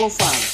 播放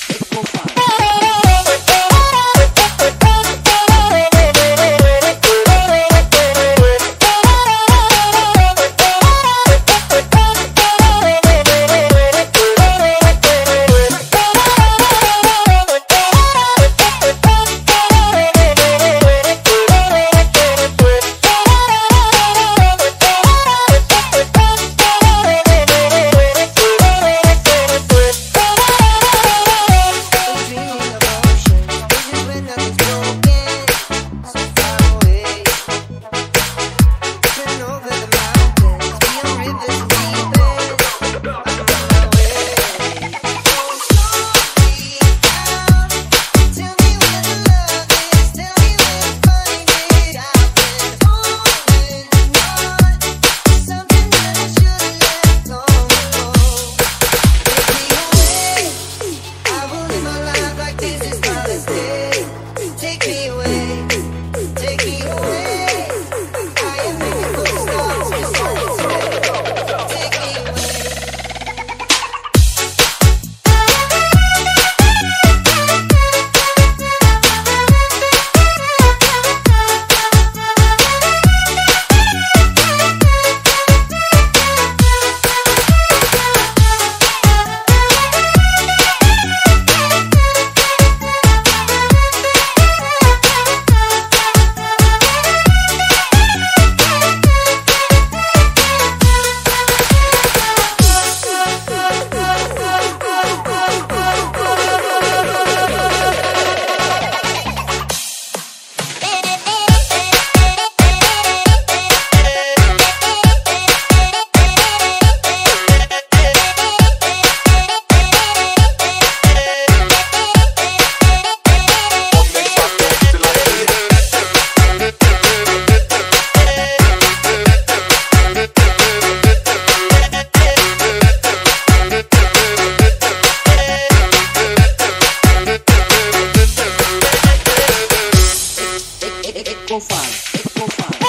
Eco Funk,